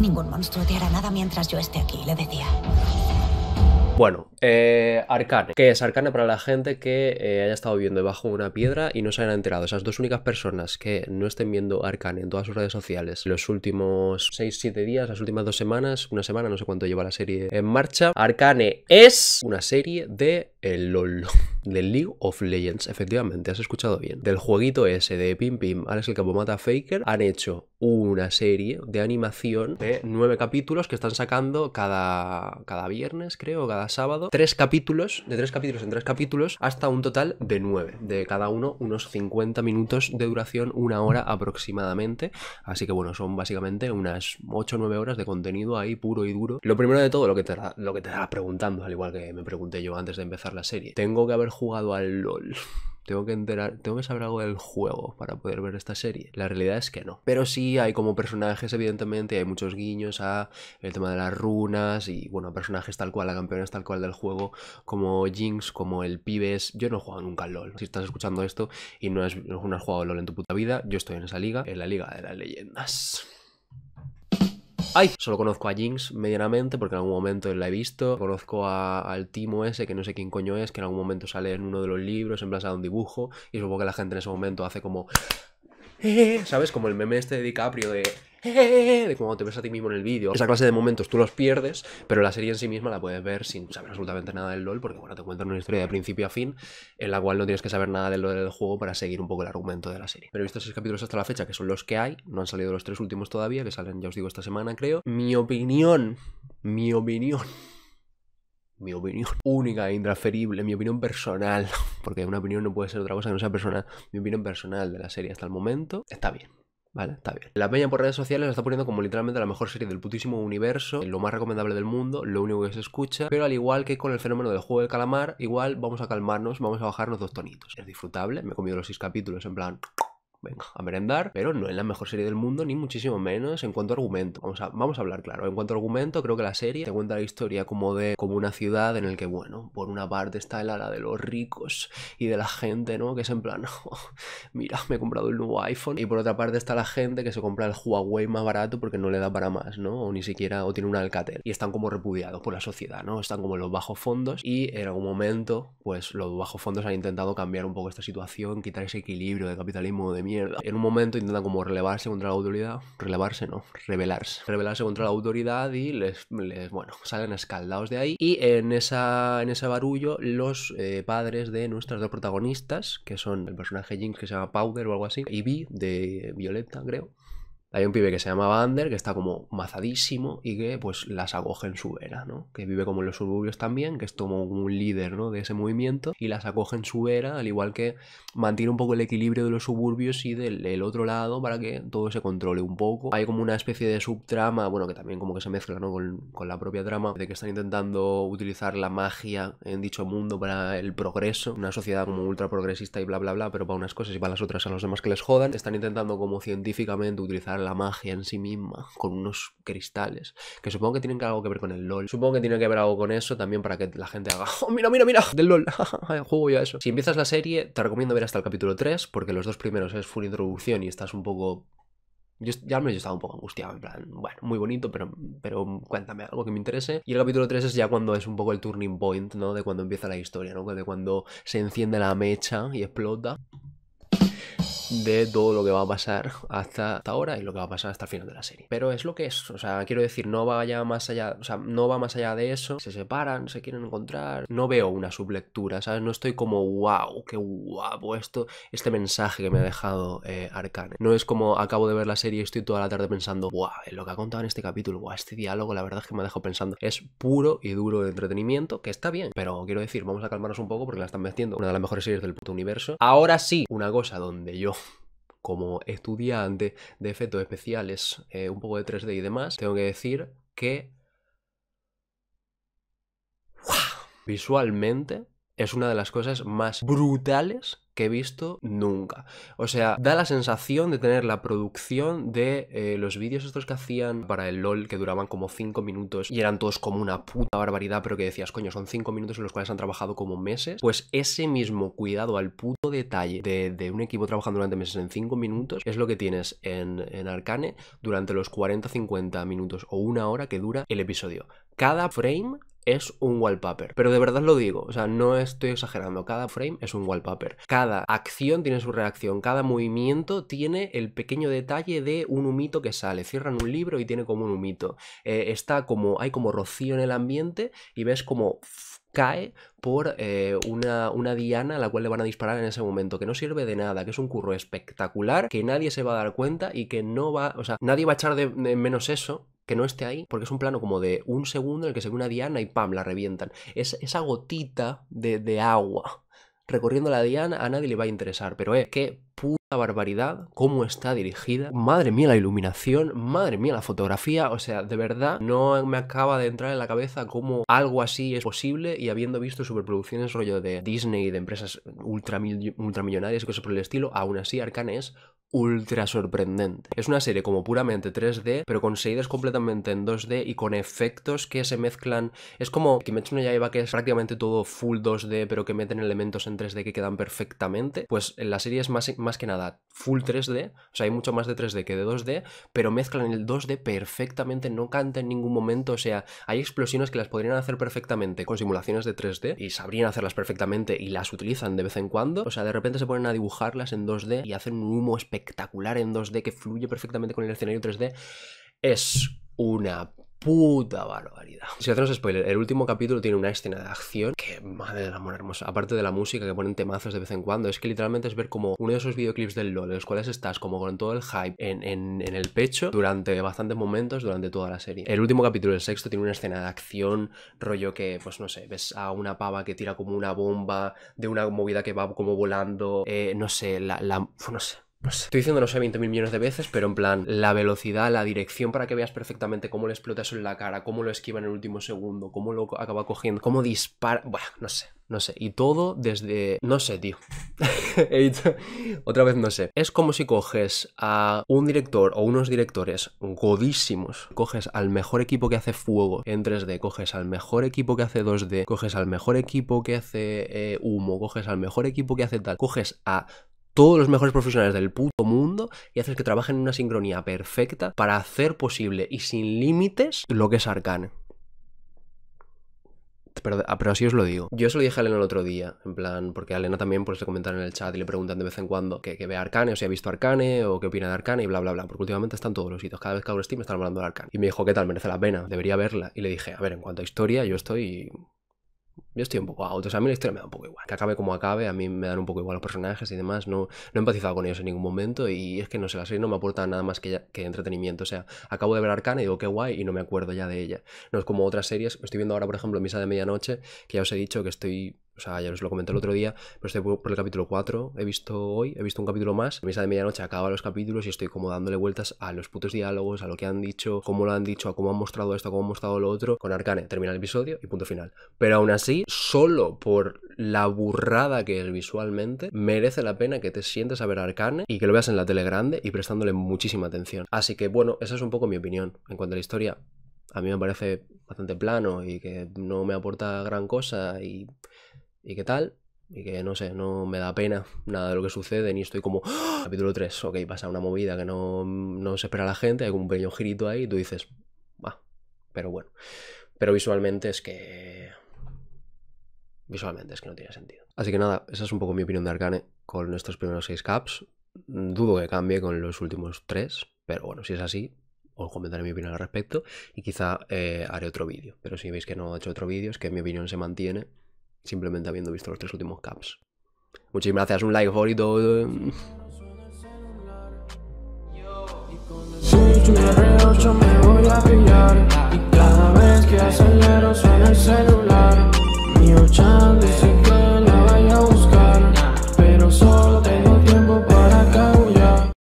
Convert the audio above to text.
Ningún monstruo te hará nada mientras yo esté aquí, le decía. Bueno, eh, Arcane. ¿Qué es Arcane para la gente que eh, haya estado viendo debajo de una piedra y no se hayan enterado? Esas dos únicas personas que no estén viendo Arcane en todas sus redes sociales los últimos 6-7 días, las últimas dos semanas, una semana, no sé cuánto lleva la serie en marcha. Arcane es una serie de el LOL, del League of Legends, efectivamente, has escuchado bien. Del jueguito ese de Pim Pim, Alex el Capo Mata Faker, han hecho una serie de animación de nueve capítulos que están sacando cada, cada viernes, creo, cada sábado. Tres capítulos, de tres capítulos en tres capítulos, hasta un total de nueve. De cada uno unos 50 minutos de duración, una hora aproximadamente. Así que bueno, son básicamente unas 8 o 9 horas de contenido ahí puro y duro. Lo primero de todo, lo que te lo que te preguntando, al igual que me pregunté yo antes de empezar la serie. Tengo que haber jugado al LOL tengo que enterar, tengo que saber algo del juego para poder ver esta serie. La realidad es que no. Pero sí hay como personajes, evidentemente, hay muchos guiños a el tema de las runas y, bueno, personajes tal cual, la campeona es tal cual del juego, como Jinx, como el Pibes. Yo no he jugado nunca al LOL. Si estás escuchando esto y no has, no has jugado LOL en tu puta vida, yo estoy en esa liga, en la liga de las leyendas. ¡Ay! Solo conozco a Jinx medianamente porque en algún momento la he visto. Conozco al Timo ese, que no sé quién coño es, que en algún momento sale en uno de los libros, en plan un dibujo. Y supongo que la gente en ese momento hace como... ¿Sabes? Como el meme este de DiCaprio de de cómo te ves a ti mismo en el vídeo. Esa clase de momentos tú los pierdes, pero la serie en sí misma la puedes ver sin saber absolutamente nada del LOL, porque bueno, te cuentan una historia de principio a fin, en la cual no tienes que saber nada del LOL del juego para seguir un poco el argumento de la serie. Pero he visto seis capítulos hasta la fecha, que son los que hay, no han salido los tres últimos todavía, que salen, ya os digo, esta semana creo. Mi opinión, mi opinión mi opinión única e intransferible, mi opinión personal, porque una opinión no puede ser otra cosa que no sea personal, mi opinión personal de la serie hasta el momento está bien. Vale, está bien. La peña por redes sociales la está poniendo como literalmente la mejor serie del putísimo universo, lo más recomendable del mundo, lo único que se escucha, pero al igual que con el fenómeno del juego del calamar, igual vamos a calmarnos, vamos a bajarnos dos tonitos. Es disfrutable, me he comido los seis capítulos en plan venga, a merendar, pero no es la mejor serie del mundo, ni muchísimo menos en cuanto a argumento. Vamos a, vamos a hablar claro. En cuanto a argumento, creo que la serie te cuenta la historia como de como una ciudad en el que, bueno, por una parte está el ala de los ricos y de la gente, ¿no? Que es en plan, oh, mira, me he comprado el nuevo iPhone. Y por otra parte está la gente que se compra el Huawei más barato porque no le da para más, ¿no? O ni siquiera, o tiene un Alcatel. Y están como repudiados por la sociedad, ¿no? Están como en los bajos fondos y en algún momento, pues los bajos fondos han intentado cambiar un poco esta situación, quitar ese equilibrio de capitalismo de mierda en un momento intentan como relevarse contra la autoridad, relevarse, no, rebelarse, rebelarse contra la autoridad y les, bueno, salen escaldados de ahí. Y en, esa, en ese barullo, los eh, padres de nuestras dos protagonistas, que son el personaje Jinx que se llama Powder o algo así, y Vi de Violeta, creo, hay un pibe que se llama Ander, que está como mazadísimo y que pues las acoge en su vera, ¿no? Que vive como en los suburbios también, que es como un líder, ¿no? De ese movimiento y las acoge en su vera, al igual que mantiene un poco el equilibrio de los suburbios y del, otro lado para que todo se controle un poco. Hay como una especie de subtrama, bueno, que también como que se mezcla, ¿no? Con, con la propia trama, de que están intentando utilizar la magia en dicho mundo para el progreso, una sociedad como ultra progresista y bla bla bla, pero para unas cosas y para las otras a los demás que les jodan. Están intentando como científicamente utilizar la magia en sí misma, con unos cristales, que supongo que tienen algo que ver con el LOL. Supongo que tiene que ver algo con eso también para que la gente haga, oh, mira, mira, mira, del LOL, juego ya eso. Si empiezas la serie, te recomiendo ver hasta el capítulo 3, porque los dos primeros es full introducción y estás un poco yo ya me he estado un poco angustiado, en plan, bueno, muy bonito, pero, pero cuéntame algo que me interese. Y el capítulo 3 es ya cuando es un poco el turning point, ¿no? De cuando empieza la historia, ¿no? De cuando se enciende la mecha y explota de todo lo que va a pasar hasta, ahora y lo que va a pasar hasta el final de la serie. Pero es lo que es, o sea, quiero decir, no vaya más allá, o sea, no va más allá de eso, se separan, se quieren encontrar, no veo una sublectura, ¿sabes? No estoy como, wow, qué guapo esto, este mensaje que me ha dejado eh, Arcane. No es como acabo de ver la serie y estoy toda la tarde pensando, wow, lo que ha contado en este capítulo, wow, este diálogo, la verdad es que me ha dejado pensando. Es puro y duro de entretenimiento, que está bien, pero quiero decir, vamos a calmarnos un poco porque la están metiendo una de las mejores series del puto universo. Ahora sí, una cosa donde yo como estudiante de efectos especiales, eh, un poco de 3D y demás, tengo que decir que visualmente es una de las cosas más brutales que he visto nunca. O sea, da la sensación de tener la producción de eh, los vídeos estos que hacían para el LOL, que duraban como 5 minutos y eran todos como una puta barbaridad, pero que decías, coño, son 5 minutos en los cuales han trabajado como meses. Pues ese mismo cuidado al puto detalle de, un equipo trabajando durante meses en 5 minutos es lo que tienes en, en Arcane durante los 40-50 minutos o una hora que dura el episodio. Cada frame es un wallpaper. Pero de verdad lo digo, o sea, no estoy exagerando. Cada frame es un wallpaper. Cada acción tiene su reacción. Cada movimiento tiene el pequeño detalle de un humito que sale. Cierran un libro y tiene como un humito. Eh, está como, hay como rocío en el ambiente y ves como cae por eh, una, una, diana a la cual le van a disparar en ese momento, que no sirve de nada, que es un curro espectacular, que nadie se va a dar cuenta y que no va, o sea, nadie va a echar de menos eso que no esté ahí, porque es un plano como de un segundo en el que se ve una diana y ¡pam! la revientan. Es esa gotita de, de agua recorriendo la diana a nadie le va a interesar, pero es que puta barbaridad, cómo está dirigida, madre mía la iluminación, madre mía la fotografía, o sea, de verdad no me acaba de entrar en la cabeza cómo algo así es posible y habiendo visto superproducciones rollo de Disney y de empresas ultramillonarias y cosas por el estilo, aún así Arcane es ultra sorprendente. Es una serie como puramente 3D, pero con seguidas completamente en 2D y con efectos que se mezclan. Es como Kimetsu no Yaiba que es prácticamente todo full 2D, pero que meten elementos en 3D que quedan perfectamente. Pues la serie es más, más que nada full 3D, o sea, hay mucho más de 3D que de 2D, pero mezclan el 2D perfectamente, no canta en ningún momento, o sea, hay explosiones que las podrían hacer perfectamente con simulaciones de 3D y sabrían hacerlas perfectamente y las utilizan de vez en cuando, o sea, de repente se ponen a dibujarlas en 2D y hacen un humo espectacular espectacular en 2D que fluye perfectamente con el escenario 3D, es una puta barbaridad. Si hacemos spoiler, el último capítulo tiene una escena de acción que, madre del amor hermoso, aparte de la música que ponen temazos de vez en cuando, es que literalmente es ver como uno de esos videoclips del LOL, en los cuales estás como con todo el hype en, el pecho durante bastantes momentos durante toda la serie. El último capítulo, el sexto, tiene una escena de acción, rollo que, pues no sé, ves a una pava que tira como una bomba de una movida que va como volando, eh, no sé, la no sé, Estoy diciendo no sé 20 mil millones de veces, pero en plan, la velocidad, la dirección para que veas perfectamente cómo le explota eso en la cara, cómo lo esquiva en el último segundo, cómo lo acaba cogiendo, cómo dispara. Bueno, no sé, no sé. Y todo desde. No sé, tío. Otra vez no sé. Es como si coges a un director o unos directores godísimos, coges al mejor equipo que hace fuego en 3D, coges al mejor equipo que hace 2D, coges al mejor equipo que hace eh, humo, coges al mejor equipo que hace tal, coges a todos los mejores profesionales del puto mundo y haces que trabajen en una sincronía perfecta para hacer posible y sin límites lo que es Arcane. Pero, ah, así os lo digo. Yo se lo dije a Elena el otro día, en plan, porque a Elena también por ese comentario en el chat y le preguntan de vez en cuando que, que ve Arcane, o si ha visto Arcane, o qué opina de Arcane, y bla, bla, bla. Porque últimamente están todos los sitios. Cada vez que abro Steam están hablando de Arcane. Y me dijo, ¿qué tal? Merece la pena, debería verla. Y le dije, a ver, en cuanto a historia, yo estoy yo estoy un poco out, o sea, a mí la historia me da un poco igual. Que acabe como acabe, a mí me dan un poco igual los personajes y demás. No, no he empatizado con ellos en ningún momento y es que no sé, la serie no me aporta nada más que, que entretenimiento. O sea, acabo de ver Arcane y digo, qué guay, y no me acuerdo ya de ella. No es como otras series, estoy viendo ahora, por ejemplo, Misa de Medianoche, que ya os he dicho que estoy o sea, ya os lo comenté el otro día, pero estoy por el capítulo 4. He visto hoy, he visto un capítulo más. Misa de medianoche acaba los capítulos y estoy como dándole vueltas a los putos diálogos, a lo que han dicho, cómo lo han dicho, a cómo han mostrado esto, a cómo han mostrado lo otro. Con Arcane termina el episodio y punto final. Pero aún así, solo por la burrada que es visualmente, merece la pena que te sientes a ver Arcane y que lo veas en la tele grande y prestándole muchísima atención. Así que bueno, esa es un poco mi opinión en cuanto a la historia. A mí me parece bastante plano y que no me aporta gran cosa y, y qué tal y que no sé, no me da pena nada de lo que sucede, ni estoy como, ¡Ah! capítulo 3, ok, pasa una movida que no, no se espera la gente, hay como un pequeño girito ahí y tú dices, va, pero bueno. Pero visualmente es que... Visualmente es que no tiene sentido. Así que nada, esa es un poco mi opinión de Arcane con estos primeros 6 caps. Dudo que cambie con los últimos 3, pero bueno, si es así, os comentaré mi opinión al respecto y quizá eh, haré otro vídeo. Pero si veis que no he hecho otro vídeo, es que mi opinión se mantiene simplemente habiendo visto los tres últimos caps. Muchísimas gracias, un like favorito. Eh. cada